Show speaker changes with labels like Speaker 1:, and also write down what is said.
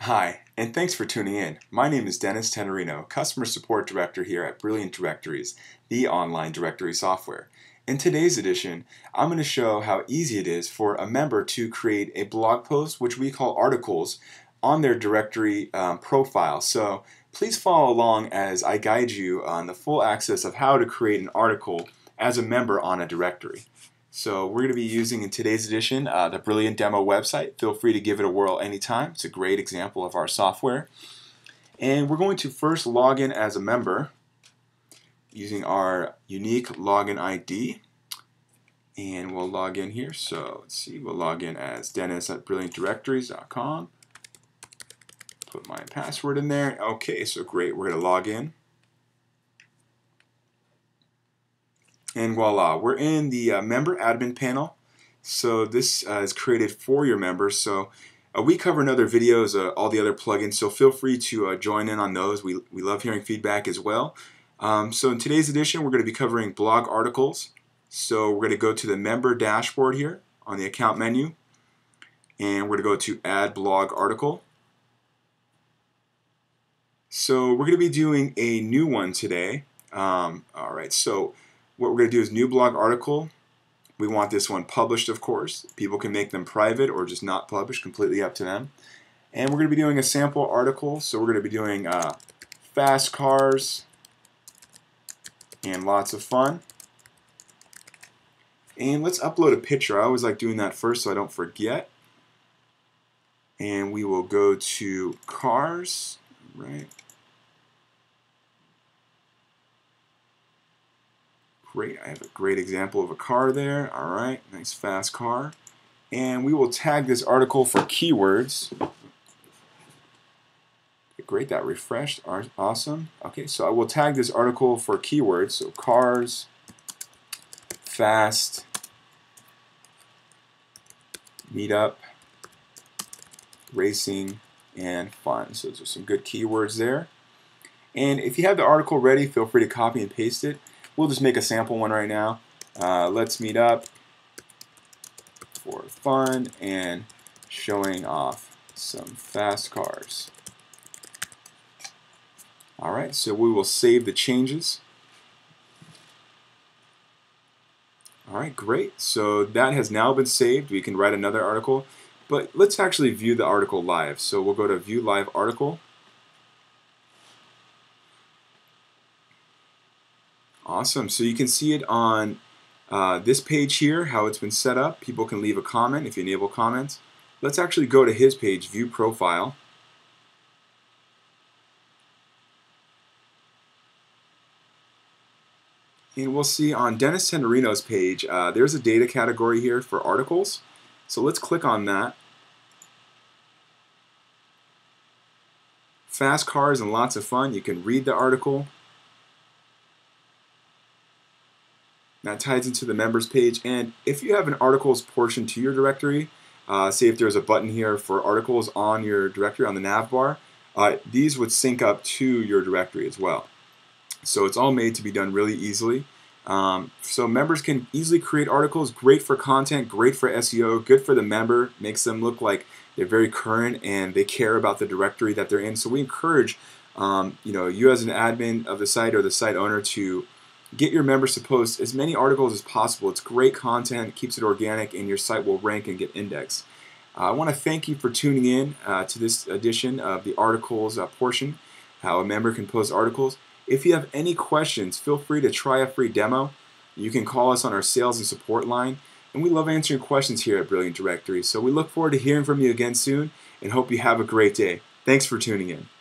Speaker 1: Hi, and thanks for tuning in. My name is Dennis Tinerino, Customer Support Director here at Brilliant Directories, the online directory software. In today's edition, I'm going to show how easy it is for a member to create a blog post, which we call articles, on their directory um, profile. So please follow along as I guide you on the full access of how to create an article as a member on a directory. So we're going to be using in today's edition uh, the Brilliant Demo website. Feel free to give it a whirl anytime. It's a great example of our software. And we're going to first log in as a member using our unique login ID. And we'll log in here. So let's see, we'll log in as Dennis at brilliantdirectories.com. Put my password in there. Okay, so great. We're going to log in. And voila, we're in the uh, member admin panel. So this uh, is created for your members. So uh, we cover in other videos uh, all the other plugins, so feel free to uh, join in on those. We, we love hearing feedback as well. Um, so in today's edition, we're going to be covering blog articles. So we're going to go to the member dashboard here on the account menu. And we're going to go to add blog article. So we're going to be doing a new one today. Um, all right, so what we're going to do is new blog article. We want this one published, of course. People can make them private or just not published, completely up to them. And we're going to be doing a sample article. So we're going to be doing uh, fast cars and lots of fun. And let's upload a picture. I always like doing that first so I don't forget. And we will go to cars, right? Great, I have a great example of a car there. All right, nice fast car. And we will tag this article for keywords. Great, that refreshed, awesome. Okay, so I will tag this article for keywords. So cars, fast, meetup, racing, and fun. So those are some good keywords there. And if you have the article ready, feel free to copy and paste it. We'll just make a sample one right now. Uh, let's meet up for fun and showing off some fast cars. Alright, so we will save the changes. Alright, great. So that has now been saved. We can write another article. But let's actually view the article live. So we'll go to View Live Article. Awesome. So you can see it on uh, this page here, how it's been set up. People can leave a comment if you enable comments. Let's actually go to his page, View Profile. And we'll see on Dennis Tinerino's page, uh, there's a data category here for articles. So let's click on that. Fast cars and lots of fun. You can read the article. That ties into the members page. And if you have an articles portion to your directory, uh, say if there's a button here for articles on your directory on the nav bar, uh, these would sync up to your directory as well. So it's all made to be done really easily. Um, so members can easily create articles, great for content, great for SEO, good for the member, makes them look like they're very current and they care about the directory that they're in. So we encourage um, you know, you as an admin of the site or the site owner to get your members to post as many articles as possible. It's great content, keeps it organic, and your site will rank and get indexed. Uh, I want to thank you for tuning in uh, to this edition of the articles uh, portion, how a member can post articles. If you have any questions, feel free to try a free demo. You can call us on our sales and support line, and we love answering questions here at Brilliant Directory. So we look forward to hearing from you again soon and hope you have a great day. Thanks for tuning in.